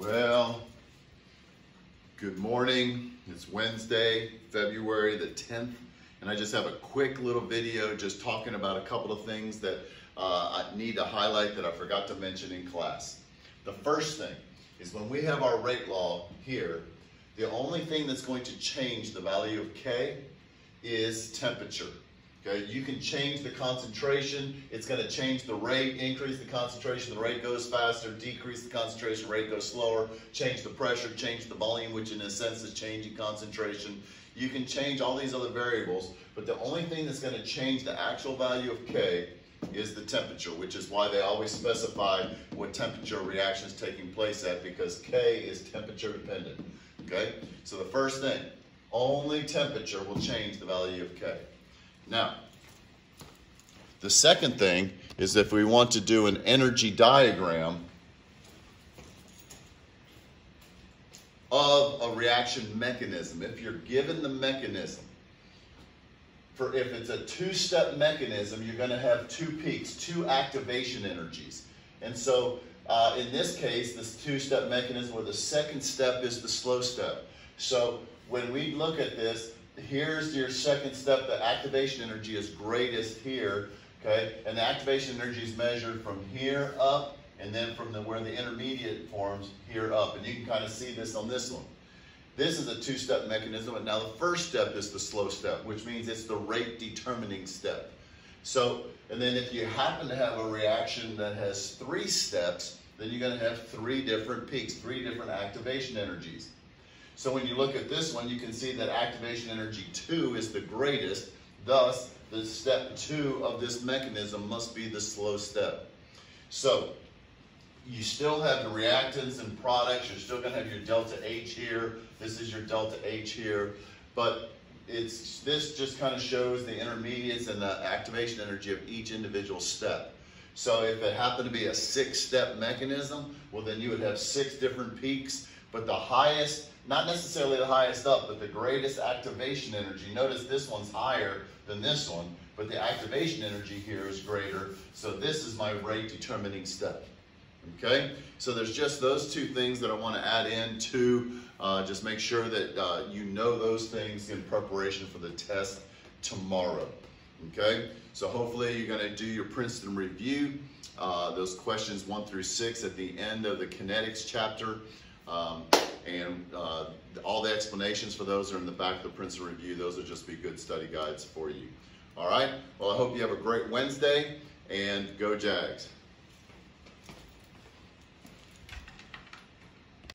Well, good morning. It's Wednesday, February the 10th, and I just have a quick little video just talking about a couple of things that uh, I need to highlight that I forgot to mention in class. The first thing is when we have our rate law here, the only thing that's going to change the value of K is temperature. Okay, you can change the concentration. It's going to change the rate, increase the concentration, the rate goes faster, decrease the concentration, rate goes slower, change the pressure, change the volume, which in a sense is changing concentration. You can change all these other variables, but the only thing that's going to change the actual value of K is the temperature, which is why they always specify what temperature reaction is taking place at because K is temperature dependent. Okay, so the first thing, only temperature will change the value of K. Now, the second thing is if we want to do an energy diagram of a reaction mechanism, if you're given the mechanism, for if it's a two-step mechanism, you're going to have two peaks, two activation energies. And so uh, in this case, this two-step mechanism where the second step is the slow step. So when we look at this, here's your second step. The activation energy is greatest here, okay? And the activation energy is measured from here up and then from the, where the intermediate forms here up. And you can kind of see this on this one. This is a two-step mechanism, and now the first step is the slow step, which means it's the rate determining step. So, and then if you happen to have a reaction that has three steps, then you're going to have three different peaks, three different activation energies. So when you look at this one, you can see that activation energy 2 is the greatest. Thus, the step 2 of this mechanism must be the slow step. So you still have the reactants and products. You're still going to have your delta H here. This is your delta H here. But it's this just kind of shows the intermediates and the activation energy of each individual step. So if it happened to be a six-step mechanism, well then you would have six different peaks, but the highest not necessarily the highest up, but the greatest activation energy. Notice this one's higher than this one, but the activation energy here is greater. So this is my rate determining step. Okay, so there's just those two things that I want to add in to uh, just make sure that uh, you know those things in preparation for the test tomorrow. Okay, so hopefully you're going to do your Princeton review, uh, those questions one through six at the end of the kinetics chapter. Um, and uh, all the explanations for those are in the back of the Princeton Review. Those will just be good study guides for you. All right? Well, I hope you have a great Wednesday, and go Jags.